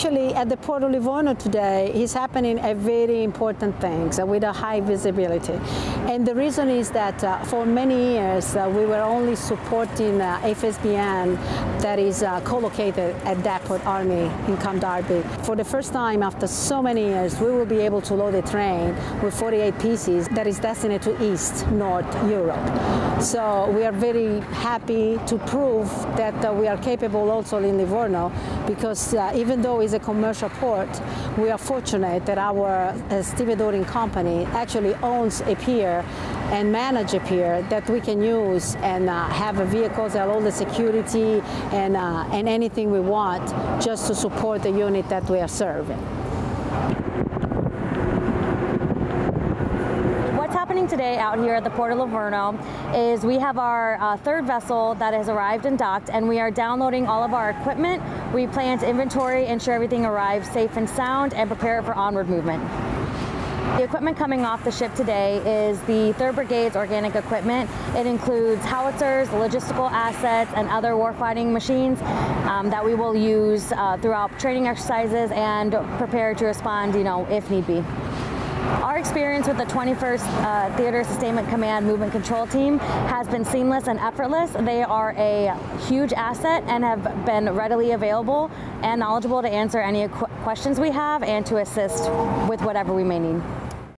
Actually, at the Port of Livorno today is happening a very important thing uh, with a high visibility. And the reason is that uh, for many years uh, we were only supporting uh, FSBN that is uh, co-located at Depot Army in Camp Darby. For the first time after so many years, we will be able to load a train with 48 pieces that is destined to East, North Europe. So we are very happy to prove that uh, we are capable also in Livorno because even though it's a commercial port, we are fortunate that our uh, stevedoring company actually owns a pier and manage a pier that we can use and uh, have vehicles and all the security and, uh, and anything we want just to support the unit that we are serving. What's happening today out here at the Port of Livorno is we have our uh, third vessel that has arrived and docked and we are downloading all of our equipment. We plan to inventory, ensure everything arrives safe and sound and prepare it for onward movement. The equipment coming off the ship today is the 3rd Brigade's organic equipment. It includes howitzers, logistical assets, and other warfighting machines um, that we will use uh, throughout training exercises and prepare to respond, you know, if need be. Our experience with the 21st uh, Theater Sustainment Command Movement Control Team has been seamless and effortless. They are a huge asset and have been readily available and knowledgeable to answer any qu questions we have and to assist with whatever we may need.